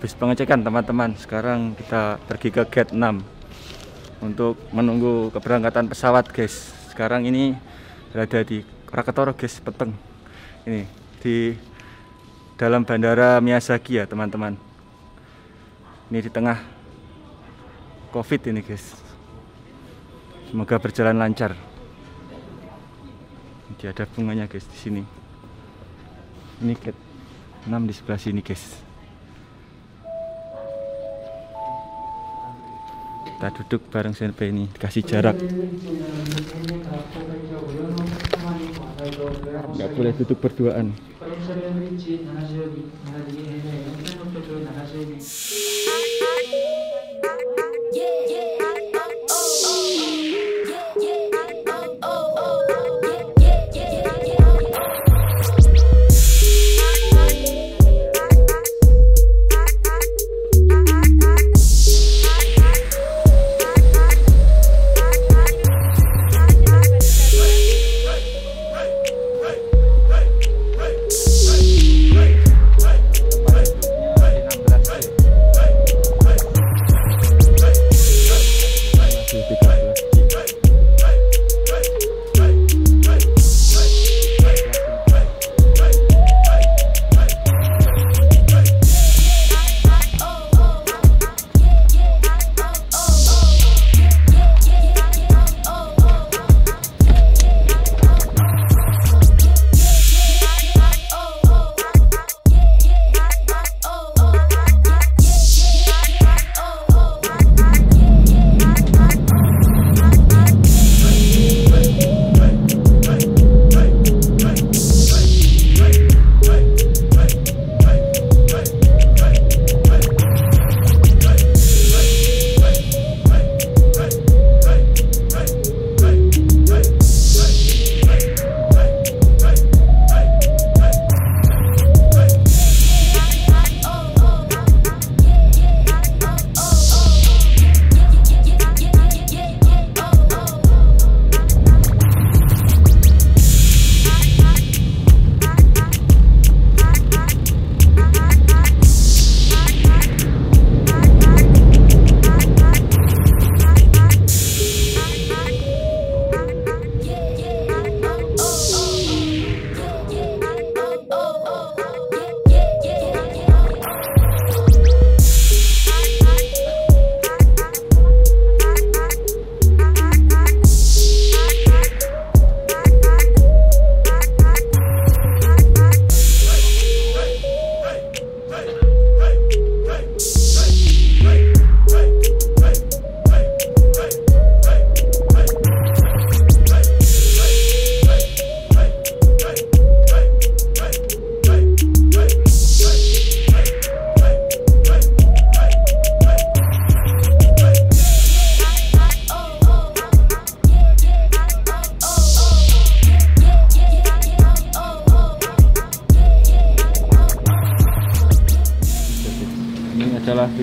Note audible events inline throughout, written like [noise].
habis pengecekan teman-teman. Sekarang kita pergi ke gate 6 untuk menunggu keberangkatan pesawat guys. Sekarang ini berada di Krakatau guys peteng ini di dalam bandara Miyazaki ya teman-teman. Ini di tengah covid ini guys. Semoga berjalan lancar. Ini ada bunganya guys di sini. Ini gate 6 di sebelah sini guys kita duduk bareng senpe ini kasih jarak. Nggak boleh duduk berduaan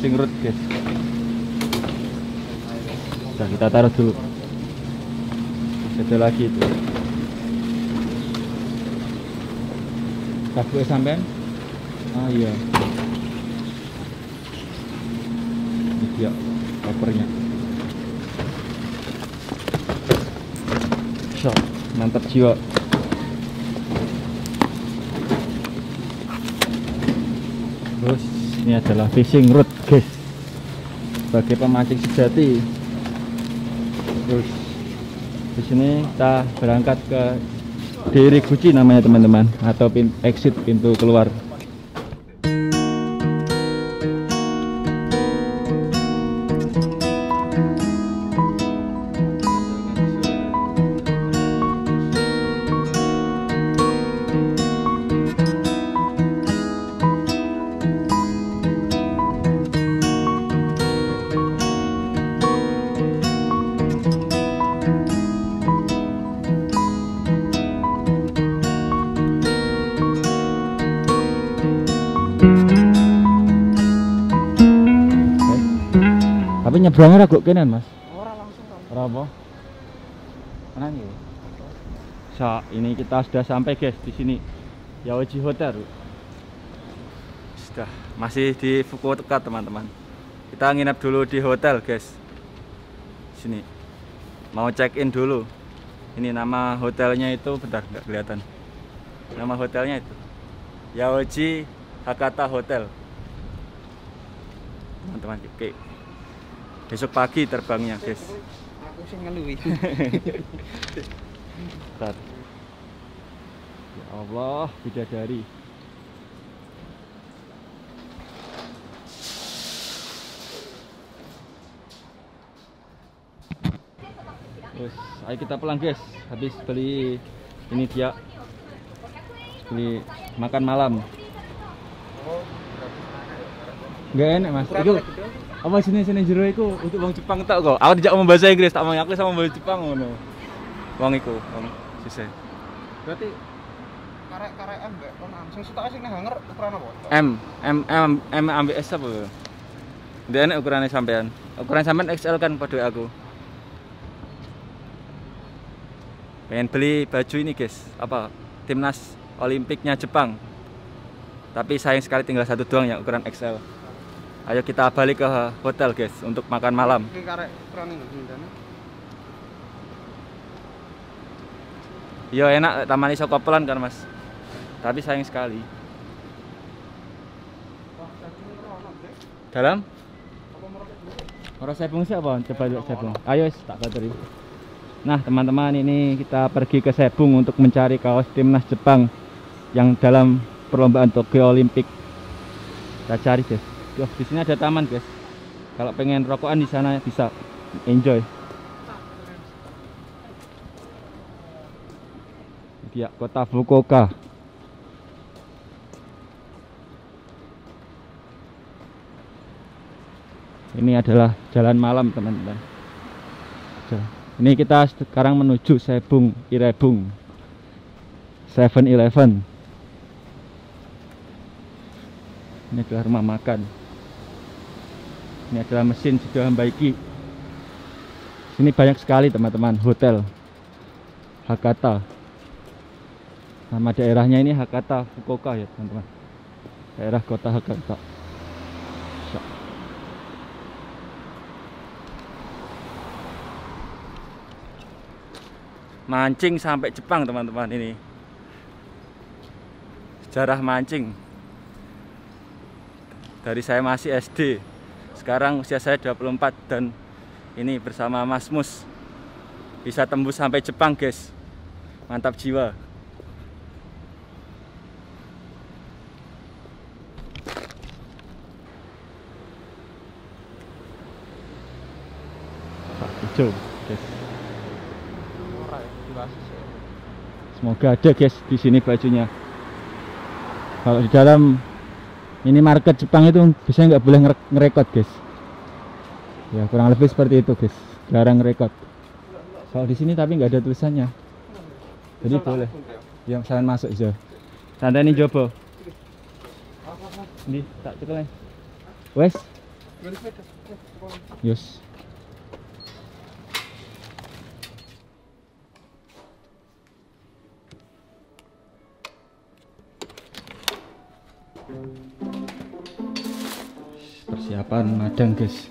fishing rod guys. Nah, kita taruh dulu. Ada lagi itu. Kabel sampean? Ah iya. Ini dia kopernya Syok, mantap jiwa. Terus ini adalah fishing rod sebagai pemancing sejati. Terus di sini kita berangkat ke Diri Guci namanya teman-teman atau pin exit pintu keluar nyebrangnya ragu kenan mas. Ora langsung kan. Ora apa? Tenang ya. So, ini kita sudah sampai guys di sini. Yawaji Hotel. sudah masih di Fukuoka teman-teman kita nginep dulu di hotel guys sini mau check in dulu ini nama hotelnya itu bentar nggak kelihatan nama hotelnya itu Yaoji Hakata Hotel teman-teman oke besok pagi terbangnya guys Aku ngeluwi. [laughs] Bentar. Ya Allah, bidadari. Terus, ayo kita pulang guys. Habis beli ini dia beli makan malam. Gak enak mas. Itu apa sini sini jero iku untuk wong Jepang tak kok. Aku tidak ngomong bahasa Inggris, tak mau aku sama bahasa Jepang ngono. Wong iku, wong sise. Berarti karek-karek ambek kon sing suka sing nang hanger ukuran apa? M M M M ambek S apa? Dia enak ukurannya sampean. Ukuran sampean XL kan pada aku. Pengen beli baju ini guys, apa? Timnas Olimpiknya Jepang. Tapi sayang sekali tinggal satu doang yang ukuran XL. Ayo kita balik ke hotel guys untuk makan malam. Yo enak taman iso kopelan kan mas. Tapi sayang sekali. Dek. Dalam? Apa? Orang Sebung siapa? Coba lihat Sebung. Ayo tak bateri. Nah teman-teman ini kita pergi ke Sebung untuk mencari kaos timnas Jepang yang dalam perlombaan Tokyo Olimpik. Kita cari guys. Yo, di sini ada taman guys. Kalau pengen rokokan di sana bisa enjoy. Dia kota Fukuoka. Ini adalah jalan malam teman-teman. Ini kita sekarang menuju Sebung Irebung. 7-Eleven. Ini adalah rumah makan. Ini adalah mesin sudah membaiki. Sini banyak sekali teman-teman hotel Hakata. Nama daerahnya ini Hakata Fukuoka ya teman-teman. Daerah kota Hakata. Mancing sampai Jepang teman-teman ini sejarah mancing dari saya masih SD sekarang usia saya 24 dan ini bersama Mas Mus bisa tembus sampai Jepang guys mantap jiwa hijau guys Ora ya, ya. Semoga ada guys di sini bajunya. Kalau di dalam minimarket Jepang itu biasanya nggak boleh ngere- ngerekod guys. Ya kurang lebih seperti itu guys. Jarang ngerekod. Kalau di sini tapi nggak ada tulisannya. Jadi boleh. Yang kalian masuk aja. Santai ini coba. Apa-apa. Ini tak cekel Wes, Beli sepeda. Eh, sekolah. yus. Persiapan madang, guys.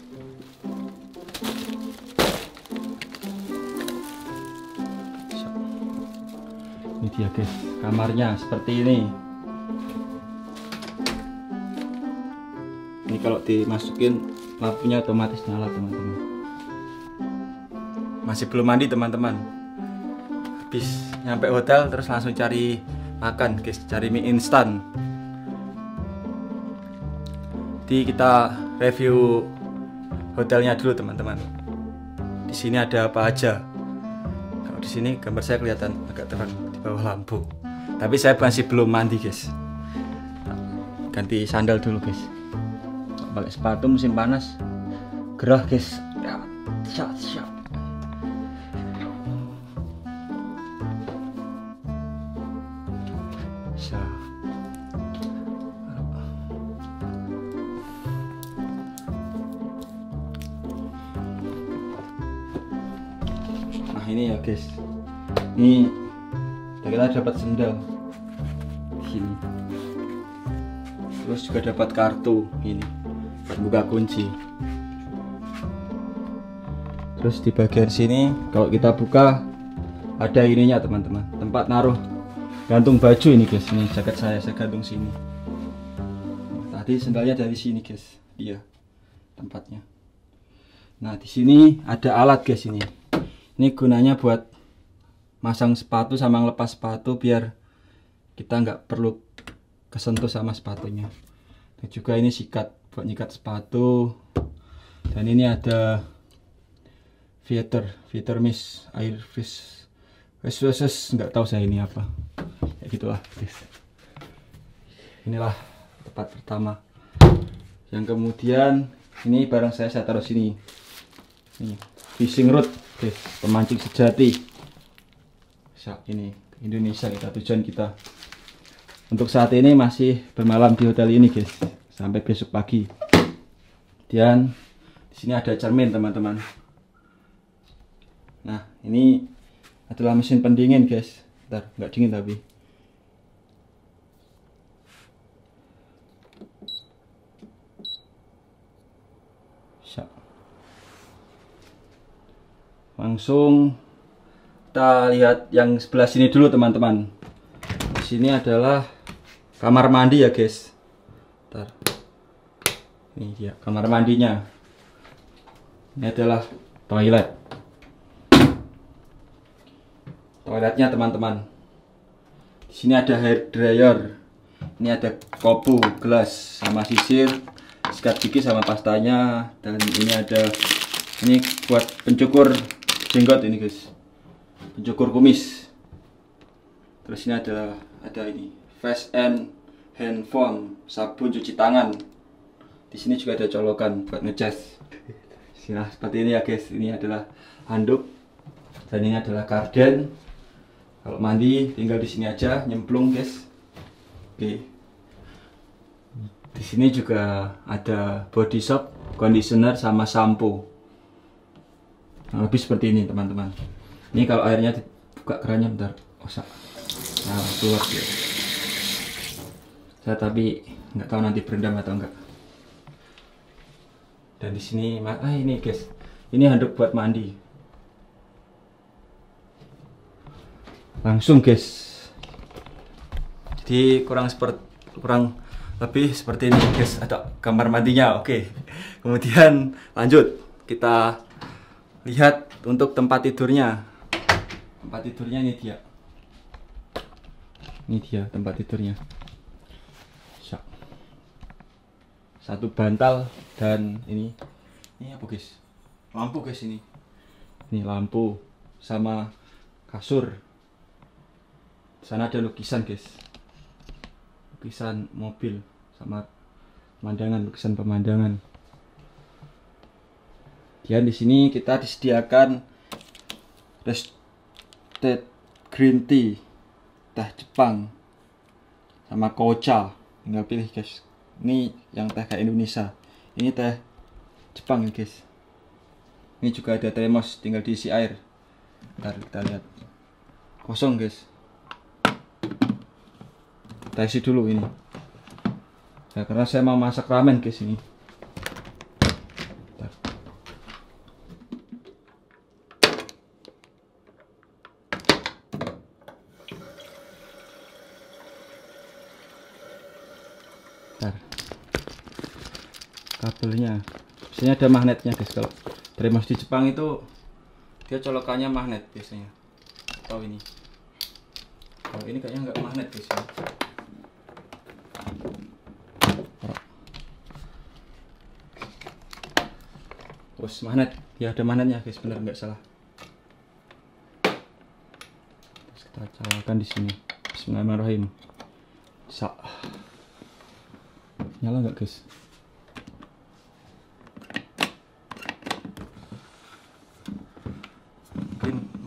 Ini dia, guys. Kamarnya seperti ini. Ini kalau dimasukin lampunya otomatis nyala, teman-teman. Masih belum mandi, teman-teman. Habis nyampe hotel terus langsung cari makan, guys. Cari mie instan. Jadi kita review hotelnya dulu teman-teman. Di sini ada apa aja? Kalau di sini gambar saya kelihatan agak terang di bawah lampu. Tapi saya masih belum mandi guys. Ganti sandal dulu guys. Pakai sepatu musim panas. Gerah guys. Ya, siap, siap. Siap. Ini ya guys, ini kita dapat sendal sini. terus juga dapat kartu ini buat buka kunci. Terus di bagian sini kalau kita buka ada ininya teman-teman. Tempat naruh gantung baju ini guys. Ini jaket saya saya gantung sini. Tadi sendalnya dari sini guys. Iya tempatnya. Nah di sini ada alat guys ini ini gunanya buat masang sepatu sama ngelepas sepatu biar kita nggak perlu kesentuh sama sepatunya. Dan juga ini sikat buat nyikat sepatu. Dan ini ada filter filter mist air fish wes nggak tahu saya ini apa. Ya gitulah inilah tempat pertama. Yang kemudian ini barang saya saya taruh sini. Ini fishing rod. Guys pemancing sejati. Siap, ini Indonesia kita tujuan kita. Untuk saat ini masih bermalam di hotel ini guys. Sampai besok pagi. Dan di sini ada cermin teman-teman. Nah, ini adalah mesin pendingin, guys. Ntar, nggak dingin tapi. Siap. Langsung kita lihat yang sebelah sini dulu, teman-teman. Di sini adalah kamar mandi ya, guys. Ntar. Ini dia kamar mandinya. Ini adalah toilet toiletnya teman-teman di sini ada hair dryer ini ada kopu gelas sama sisir sikat gigi sama pastanya dan ini ada ini buat pencukur jenggot ini guys. Pencukur kumis. Terus ini ada ada ini. Face and handphone sabun cuci tangan. Di sini juga ada colokan buat ngecas nah seperti ini ya guys. Ini adalah handuk. Dan ini adalah karden kalau mandi tinggal di sini aja. Nyemplung guys. Oke. Di sini juga ada body soap conditioner sama sampo nah, lebih seperti ini teman-teman. Ini kalau airnya dibuka kerannya bentar. Osak nah keluar. Ya. saya tapi nggak tahu nanti berendam atau enggak dan di sini ah ini guys. Ini handuk buat mandi. Langsung guys. Jadi kurang seperti kurang lebih seperti ini guys. Ada kamar mandinya oke. Kemudian lanjut. Kita lihat untuk tempat tidurnya. Tempat tidurnya ini dia. Ini dia tempat tidurnya. Satu bantal dan ini. Ini apa guys? Lampu guys ini. Ini lampu sama kasur. Sana ada lukisan guys. Lukisan mobil sama pemandangan lukisan pemandangan dan di sini kita disediakan roasted green tea teh Jepang sama kocha. Tinggal pilih guys. Ini yang teh kayak Indonesia. Ini teh Jepang guys. Ini juga ada termos tinggal diisi air. Ntar kita lihat. Kosong guys. Kita isi dulu ini. Ya, karena saya mau masak ramen ke sini biasanya ada magnetnya guys kalau termos di Jepang itu dia colokannya magnet biasanya. Tahu ini? Kalau ini kayaknya nggak magnet guys ya. terus magnet. Ya ada magnetnya guys benar nggak salah. Terus kita calakan di sini. Bismillahirrahmanirrahim. Sa nyala nggak guys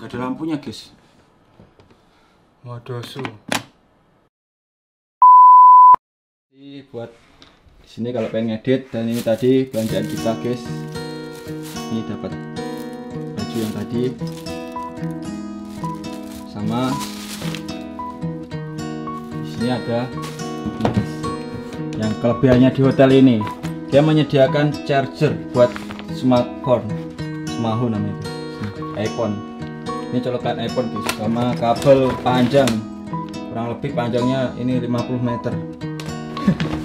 nggak ada lampunya guys modosu ini buat di sini kalau pengen ngedit dan ini tadi belanjaan kita guys ini dapat baju yang tadi. Sama di sini ada yang kelebihannya di hotel ini. Dia menyediakan charger buat smartphone. Smartphone namanya itu. iPhone ini colokan iPhone guys sama kabel panjang. Kurang lebih panjangnya ini 50 meter [laughs]